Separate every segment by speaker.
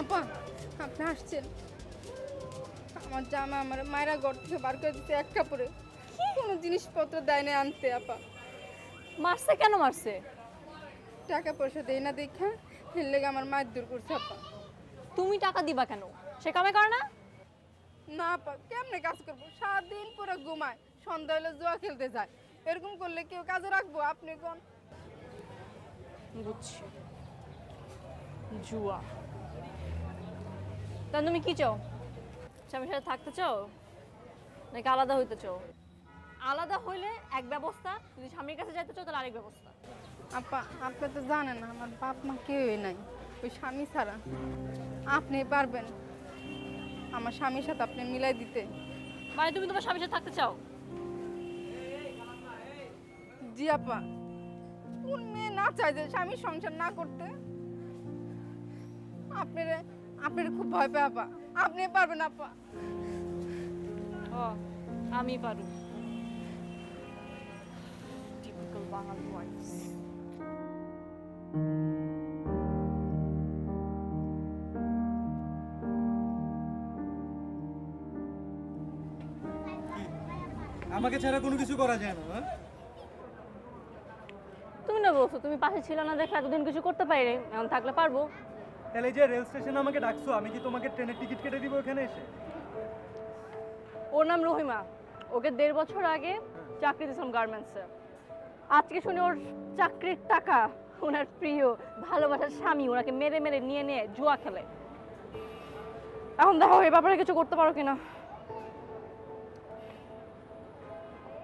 Speaker 1: আপা আপনি আসছেন। আমার জামা আমার মায়েরা ঘর থেকে বার করে দিতে এক কাপড়ে। কোনো জিনিসপত্র দেয় না আনতে আপা।
Speaker 2: মারছে কেন মারছে?
Speaker 1: টাকা পয়সা দেয় না দেখা এর লেগে আমার মায়ের দূর করছে আপা।
Speaker 2: তুমি টাকা দিবা কেন? সে কামে করে না?
Speaker 1: না আপা কেমনে কাজ করব? সারাদিন পুরো ঘুমায় সন্ধ্যা হলে জুয়া খেলতে যায়। এরকম করলে কেউ কাজে রাখব? আপনি কোন?
Speaker 2: বুঝছি। জুয়া। তা তুমি কি চাও? স্বামীর সাথে থাকতে চাও? নাকি আলাদা হইতে চাও? আলাদা হইলে এক ব্যবস্থা যদি স্বামীর কাছে যাইতে চাও তাহলে আরেক ব্যবস্থা।
Speaker 1: আপা আপনি তো জানেন আমার বাপ মা কেউই নাই। ওই স্বামী ছাড়া। আপনি পারবেন আমার স্বামীর সাথে আপনি মিলাই দিতে।
Speaker 2: মানে তুমি তোমার স্বামীর সাথে থাকতে চাও?
Speaker 1: জি আপা। কোন মেয়ে না চায় যে স্বামীর সংসার না করতে? আপনার আপনার খুব ভয় পায় আপা। আপনি পারবেন আপা।
Speaker 2: ও আমি পারু টিপিক্যাল বাঙালি ওয়াইফস
Speaker 3: আমাকে ছাড়া কোনো কিছু করা যায় না হ্যাঁ?
Speaker 2: তুমি না বলছো তুমি পাশে ছিল না দেখে এতদিন কিছু করতে পারি এখন থাকলে পারব।
Speaker 3: তাহলে যে রেল স্টেশনে আমাকে ডাকছো আমি কি তোমাকে ট্রেনের টিকিট কেটে দিব এখানে এসে?
Speaker 2: ওর নাম রহিমা। ওকে দেড় বছর আগে চাকরি দিয়েছিলাম গার্মেন্টসে আজকে শুনে ওর চাকরির টাকা ওনার প্রিয় ভালোবাসার স্বামী ওনাকে মেরে মেরে নিয়ে নিয়ে জুয়া খেলে। এখন দেখো এই ব্যাপারে কিছু করতে পারো কিনা?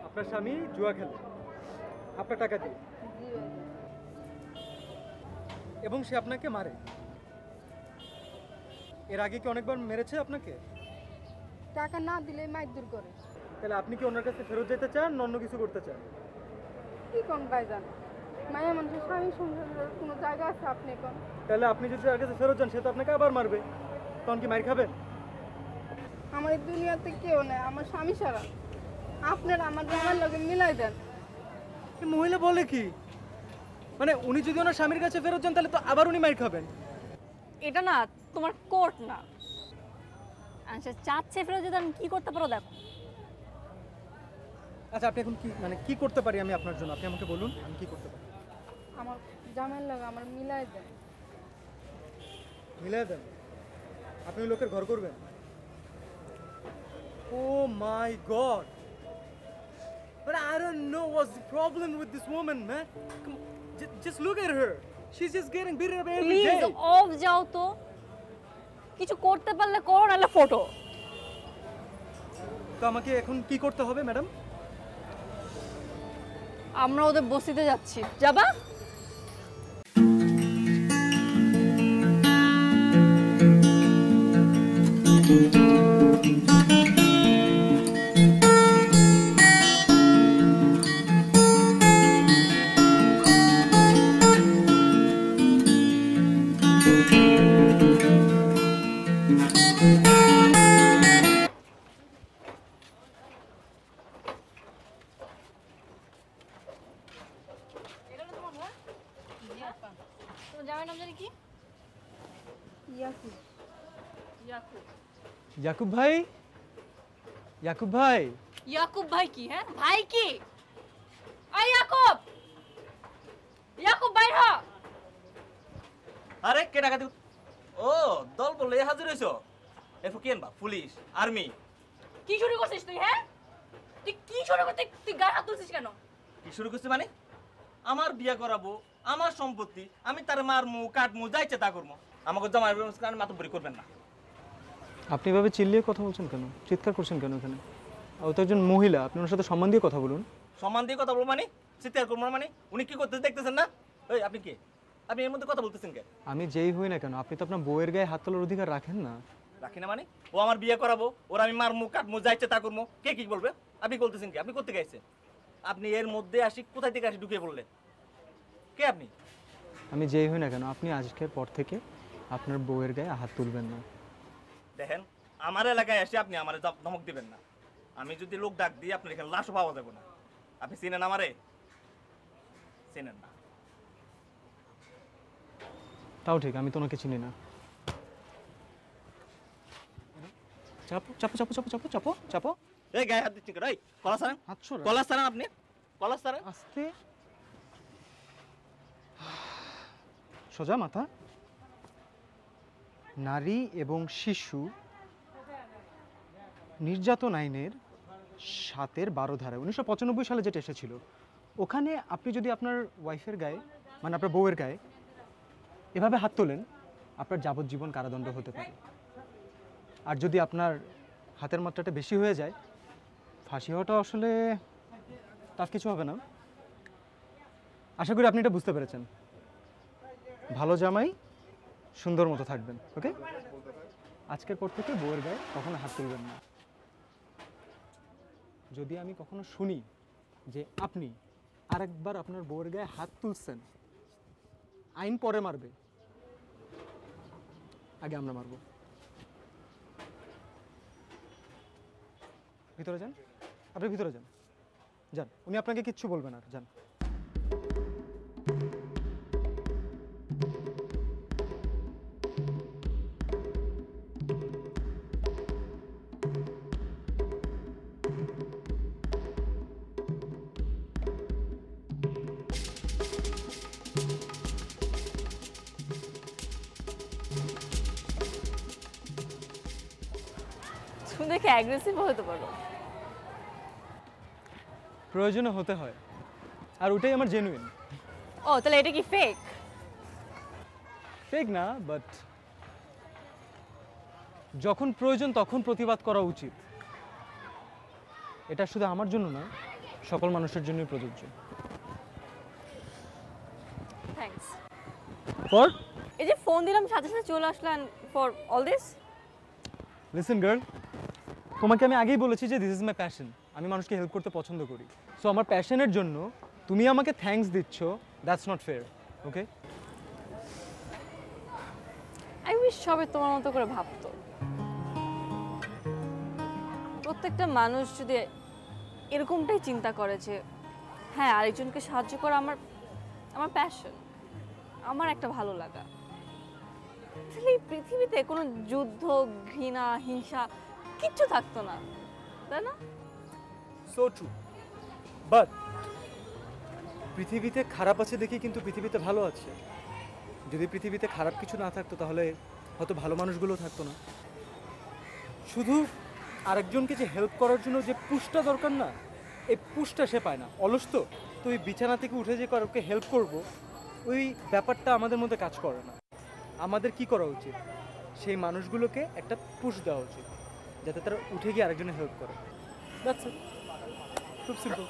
Speaker 3: আপনার স্বামী জুয়া খেলে। আপনার টাকা দিয়ে। এবং সে আপনাকে মারে। এর আগে কি অনেকবার মেরেছে আপনাকে?
Speaker 1: টাকা না দিলে মায়ের দূর করে।
Speaker 3: তাহলে আপনি কি ওনার কাছে ফেরত যেতে চান অন্য কিছু করতে চান?
Speaker 1: কি কোন ভাইজান? মায়া মানুষের স্বামী সংসারের কোনো জায়গা আছে আপনি কোন?
Speaker 3: তাহলে আপনি যদি তার কাছে ফেরত যান সে তো আপনাকে আবার মারবে। তখন কি মার খাবেন?
Speaker 1: আমার এই দুনিয়াতে কেউ নেই আমার স্বামী ছাড়া। আপনার আমার জামার লগে মিলাই দেন।
Speaker 3: এই মহিলা বলে কি? মানে উনি যদি ওনার স্বামীর কাছে ফেরত যান তাহলে তো আবার উনি মার খাবেন।
Speaker 2: এটা না তোমার কোর্ট না। আচ্ছা চাচ্ছে ফেরত যেতে আমি কি করতে পারো দেখো।
Speaker 3: আচ্ছা আপনি এখন কি মানে কি করতে পারি আমি আপনার জন্য? আপনি আমাকে বলুন আমি কি করতে পারি?
Speaker 1: আমার জামাইয়ের লগে আমার মিলাই দেন
Speaker 3: মিলাই দেন? আপনি ওই লোকের ঘর করবেন? ও my god! But I don't know what's the problem with this woman, man. Come, just, just look at her. She's just getting beaten up every
Speaker 2: Please,
Speaker 3: day.
Speaker 2: Off যাও তো। কিছু করতে পারলে করো নাহলে ফটো।
Speaker 3: তো আমাকে এখন কি করতে হবে ম্যাডাম
Speaker 2: আমরা ওদের বসিতে যাচ্ছি। যাবা? তোমার জামাই নাম জানি কি?
Speaker 1: ইয়াসি
Speaker 2: ইয়াকুব।
Speaker 3: ইয়াকুব ভাই? ইয়াকুব ভাই?
Speaker 2: ইয়াকুব ভাই কি হ্যাঁ? ভাই কি? আই ইয়াকুব! ইয়াকুব ভাই হ!
Speaker 4: আরে কে দিও ও দল বলে হাজির হইছো? এরপর কি আনবা পুলিশ আর্মি।
Speaker 2: কি শুরু করছিস তুই হ্যাঁ? তুই কি শুরু করতে তুই গায়ে হাত তুলছিস কেন?
Speaker 4: কি শুরু করছি মানে? আমার বিয়া করাবো। আমার সম্পত্তি আমি তার মার মারমু কাটমু যাইছে তা করব। আমাকে জমা কারণ মাতব্বরি করবেন না।
Speaker 3: আপনি এভাবে চিল্লিয়ে কথা বলছেন কেন? চিৎকার করছেন কেন এখানে? ও তো একজন মহিলা আপনি ওনার সাথে সম্মান দিয়ে কথা বলুন।
Speaker 4: সম্মান দিয়ে কথা বলব মানে? চিৎকার করব মানে? উনি কি করতে দেখতেছেন না? ওই আপনি কে? আপনি এর মধ্যে কথা বলতেছেন কে?
Speaker 3: আমি যেই হই না কেন আপনি তো আপনার বউয়ের গায়ে হাত তোলার অধিকার রাখেন না।
Speaker 4: রাখি না মানে? ও আমার বিয়ে করাবো ওর আমি মার মারমু কাটমু যাইছে তা করব। কে কি বলবে? আপনি বলতেছেন কি? আপনি করতে গাইছে আপনি এর মধ্যে আসি কোথায় থেকে আসি ঢুকে পড়লেন? কে আপনি?
Speaker 3: আমি যেই হই না কেন আপনি আজকের পর থেকে আপনার বউয়ের গায়ে হাত তুলবেন না।
Speaker 4: দেখেন আমার এলাকায় এসে আপনি আমার ধমক দিবেন না। আমি যদি লোক ডাক দিই আপনার এখানে লাশও পাওয়া যাবে না। আপনি চিনেন আমারে? চিনেন না।
Speaker 3: তাও ঠিক আমি তো ওনাকে চিনি না। চাপো চাপো চাপো চাপো চাপো চাপো চাপো।
Speaker 4: এই গায়ে হাত দিচ্ছি কলা সারান। কলা সারান আপনি? কলা সারান
Speaker 3: আস্তে। সোজা মাথা। নারী এবং শিশু নির্যাতন আইনের সাতের বারো ধারা উনিশশো পঁচানব্বই সালে যেটা এসেছিল, ওখানে আপনি যদি আপনার ওয়াইফের গায়ে মানে আপনার বউয়ের গায়ে এভাবে হাত তোলেন, আপনার যাবজ্জীবন কারাদণ্ড হতে পারে। আর যদি আপনার হাতের মাত্রাটা বেশি হয়ে যায়, ফাঁসি হওয়াটা আসলে তার কিছু হবে না। আশা করি আপনি এটা বুঝতে পেরেছেন। ভালো জামাই, সুন্দর মতো থাকবেন, ওকে? আজকের পর থেকে বউয়ের গায়ে কখনো হাত তুলবেন না। যদি আমি কখনো শুনি যে আপনি আরেকবার আপনার বউয়ের গায়ে হাত তুলছেন, আইন পরে মারবে। আগে আমরা মারবো। ভিতরে যান? আপনি ভিতরে যান। যান। উনি আপনাকে কিচ্ছু বলবেন আর যান।
Speaker 2: তুমি দেখে অ্যাগ্রেসিভ হতে পারো।
Speaker 3: প্রয়োজনে হতে হয়। আর ওটাই আমার জেনুইন
Speaker 2: ও তাহলে এটা কি ফেক
Speaker 3: ফেক না বাট যখন প্রয়োজন তখন প্রতিবাদ করা উচিত। এটা শুধু আমার জন্য নয় সকল মানুষের জন্যই প্রযোজ্য।
Speaker 2: থ্যাঙ্কস
Speaker 3: ফর
Speaker 2: এই যে ফোন দিলাম সাথে সাথে চলে আসলেন for all this
Speaker 3: listen girl তোমাকে আমি আগেই বলেছি যে দিস ইজ মাই প্যাশন আমি মানুষকে হেল্প করতে পছন্দ করি। সো আমার প্যাশনের জন্য তুমি আমাকে থ্যাঙ্কস দিচ্ছ that's not fair okay
Speaker 2: I wish সবাই তোমার মতো করে ভাবতো। প্রত্যেকটা মানুষ যদি এরকমটাই চিন্তা করে যে হ্যাঁ আরেকজনকে সাহায্য করা আমার আমার প্যাশন আমার একটা ভালো লাগা। এই পৃথিবীতে কোনো যুদ্ধ, ঘৃণা, হিংসা কিচ্ছু থাকতো না, তাই না?
Speaker 3: সো ট্রু বাট পৃথিবীতে খারাপ আছে দেখি কিন্তু পৃথিবীতে ভালো আছে। যদি পৃথিবীতে খারাপ কিছু না থাকতো তাহলে হয়তো ভালো মানুষগুলো থাকতো না। শুধু আরেকজনকে যে হেল্প করার জন্য যে পুষটা দরকার না, এই পুষটা সে পায় না। অলস তো ওই বিছানা থেকে উঠে যে কারোকে হেল্প করব, ওই ব্যাপারটা আমাদের মধ্যে কাজ করে না। আমাদের কি করা উচিত? সেই মানুষগুলোকে একটা পুষ দেওয়া উচিত। যাতে তারা উঠে গিয়ে আরেকজনের হেল্প করে. খুব সিম্পল